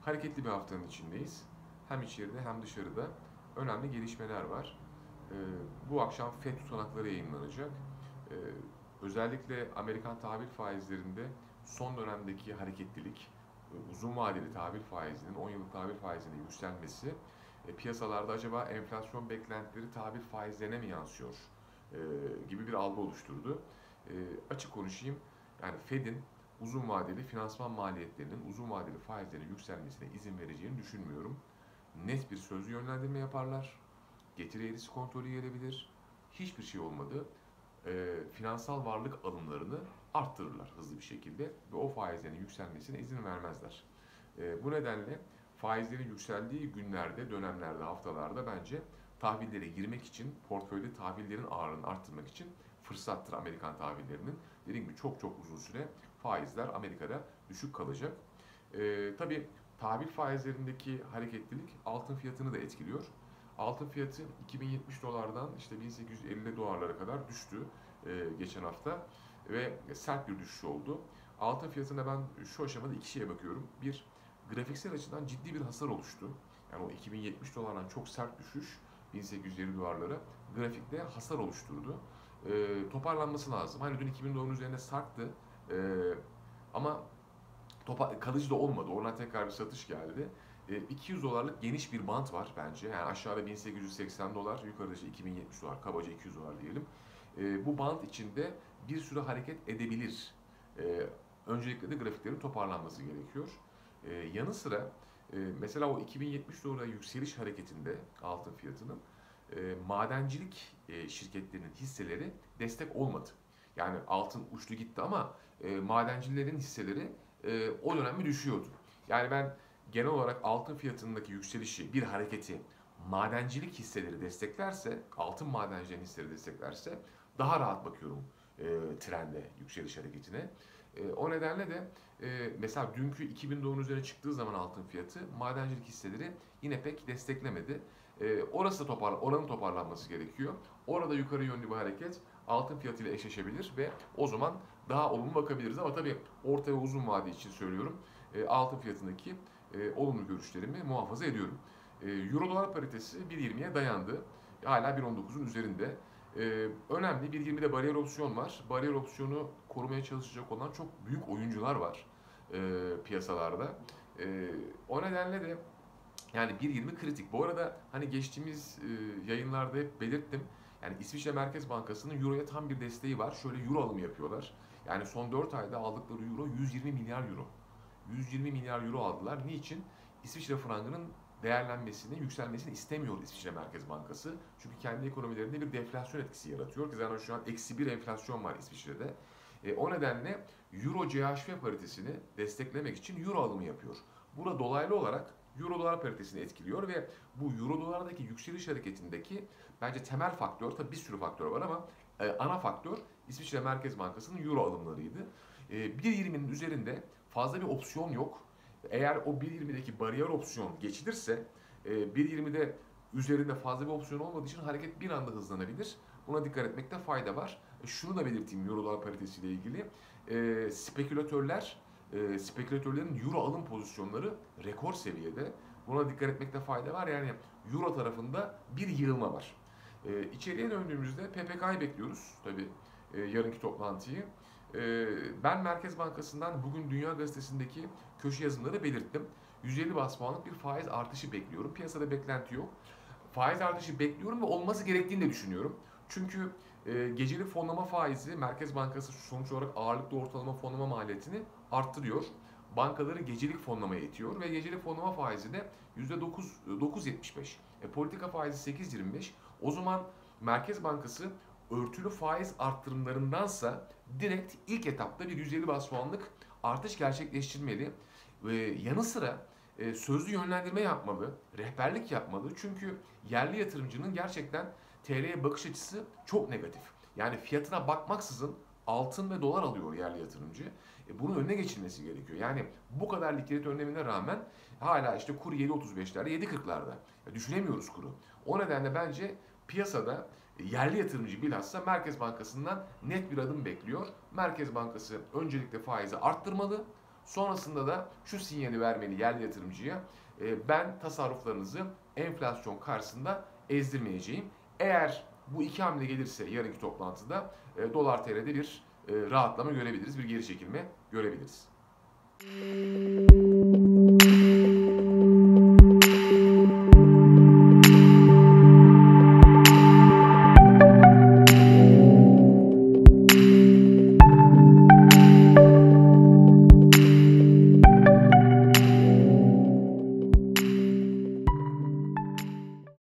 hareketli bir haftanın içindeyiz. Hem içeride hem dışarıda önemli gelişmeler var. Ee, bu akşam FED tutanakları yayınlanacak. Ee, özellikle Amerikan tahvil faizlerinde son dönemdeki hareketlilik, e, uzun vadeli tahvil faizinin, 10 yıllık tahvil faizinin yükselmesi, e, piyasalarda acaba enflasyon beklentileri tahvil faizlerine mi yansıyor e, gibi bir algı oluşturdu. E, açık konuşayım, yani Fed'in uzun vadeli finansman maliyetlerinin uzun vadeli faizlerin yükselmesine izin vereceğini düşünmüyorum. Net bir sözlü yönlendirme yaparlar. Getiri eğrisi kontrolü gelebilir. Hiçbir şey olmadı. E, finansal varlık alımlarını arttırırlar hızlı bir şekilde ve o faizlerin yükselmesine izin vermezler. E, bu nedenle faizlerin yükseldiği günlerde, dönemlerde, haftalarda bence tahvillere girmek için, portföyde tahvillerin ağırlığını arttırmak için fırsattır Amerikan tahvillerinin. Dediğim gibi çok çok uzun süre faizler Amerika'da düşük kalacak. Ee, tabii tahvil faizlerindeki hareketlilik altın fiyatını da etkiliyor. Altın fiyatı 2070 dolardan işte 1850 dolarlara kadar düştü e, geçen hafta ve sert bir düşüş oldu. Altın fiyatına ben şu aşamada iki şeye bakıyorum. Bir, grafiksel açıdan ciddi bir hasar oluştu. Yani o 2070 dolardan çok sert düşüş 1850 dolarlara grafikte hasar oluşturdu. E, toparlanması lazım. Hani dün 2000 doların üzerinde sarktı. E, ama topa, kalıcı da olmadı. Oradan tekrar bir satış geldi. E, 200 dolarlık geniş bir bant var bence. Yani aşağıda 1880 dolar, yukarıda işte 2070 dolar, kabaca 200 dolar diyelim. E, bu bant içinde bir süre hareket edebilir. E, öncelikle de grafiklerin toparlanması gerekiyor. E, yanı sıra e, mesela o 2070 dolara yükseliş hareketinde altın fiyatının e, madencilik e, şirketlerinin hisseleri destek olmadı. Yani altın uçtu gitti ama e, madencilerin hisseleri e, o dönemde düşüyordu. Yani ben genel olarak altın fiyatındaki yükselişi, bir hareketi madencilik hisseleri desteklerse, altın madencilerin hisseleri desteklerse daha rahat bakıyorum e, trende, yükseliş hareketine. E, o nedenle de e, mesela dünkü 2000 doların üzerine çıktığı zaman altın fiyatı madencilik hisseleri yine pek desteklemedi. E, orası topar, oranın toparlanması gerekiyor. Orada yukarı yönlü bir hareket altın fiyatıyla eşleşebilir ve o zaman daha olumlu bakabiliriz. Ama tabii orta ve uzun vade için söylüyorum. E, altın fiyatındaki e, olumlu görüşlerimi muhafaza ediyorum. E, Euro dolar paritesi 1.20'ye dayandı. Hala 1.19'un üzerinde. Ee, önemli. 1.20'de bariyer opsiyon var. Bariyer opsiyonu korumaya çalışacak olan çok büyük oyuncular var e, piyasalarda. E, o nedenle de yani 1.20 kritik. Bu arada hani geçtiğimiz e, yayınlarda hep belirttim. Yani İsviçre Merkez Bankası'nın Euro'ya tam bir desteği var. Şöyle Euro alımı yapıyorlar. Yani son 4 ayda aldıkları Euro 120 milyar Euro. 120 milyar Euro aldılar. Niçin? İsviçre frangının değerlenmesini, yükselmesini istemiyor İsviçre Merkez Bankası. Çünkü kendi ekonomilerinde bir deflasyon etkisi yaratıyor. Ki zaten şu an eksi bir enflasyon var İsviçre'de. E, o nedenle Euro CHF paritesini desteklemek için Euro alımı yapıyor. Burada dolaylı olarak Euro dolar paritesini etkiliyor ve bu Euro dolardaki yükseliş hareketindeki bence temel faktör, tabi bir sürü faktör var ama e, ana faktör İsviçre Merkez Bankası'nın Euro alımlarıydı. E, 1.20'nin üzerinde fazla bir opsiyon yok. Eğer o 1.20'deki bariyer opsiyon geçilirse 1.20'de e, üzerinde fazla bir opsiyon olmadığı için hareket bir anda hızlanabilir. Buna dikkat etmekte fayda var. E, şunu da belirteyim Euro dolar paritesiyle ilgili. E, spekülatörler, e, spekülatörlerin Euro alım pozisyonları rekor seviyede. Buna dikkat etmekte fayda var. Yani Euro tarafında bir yığılma var. E, içeriye döndüğümüzde PPK'yı bekliyoruz tabii e, yarınki toplantıyı. E, ben Merkez Bankası'ndan bugün Dünya Gazetesi'ndeki köşe yazımları belirttim. 150 bas puanlık bir faiz artışı bekliyorum. Piyasada beklenti yok. Faiz artışı bekliyorum ve olması gerektiğini de düşünüyorum. Çünkü e, geceli fonlama faizi Merkez Bankası sonuç olarak ağırlıklı ortalama fonlama maliyetini arttırıyor. Bankaları gecelik fonlamaya itiyor ve geceli fonlama faizi de %9.75. E, politika faizi 8.25. O zaman Merkez Bankası örtülü faiz arttırımlarındansa direkt ilk etapta bir 150 bas puanlık artış gerçekleştirmeli. Ve yanı sıra e, sözlü yönlendirme yapmalı, rehberlik yapmalı. Çünkü yerli yatırımcının gerçekten TL'ye bakış açısı çok negatif. Yani fiyatına bakmaksızın altın ve dolar alıyor yerli yatırımcı. E, bunun önüne geçilmesi gerekiyor. Yani bu kadar likidite önlemine rağmen hala işte kur 7.35'lerde 7.40'larda. Ya, düşüremiyoruz kuru. O nedenle bence piyasada yerli yatırımcı bilhassa Merkez Bankası'ndan net bir adım bekliyor. Merkez Bankası öncelikle faizi arttırmalı. Sonrasında da şu sinyali vermeli yerli yatırımcıya. E, ben tasarruflarınızı enflasyon karşısında ezdirmeyeceğim. Eğer bu iki hamle gelirse yarınki toplantıda e, dolar TL'de bir e, rahatlama görebiliriz, bir geri çekilme görebiliriz.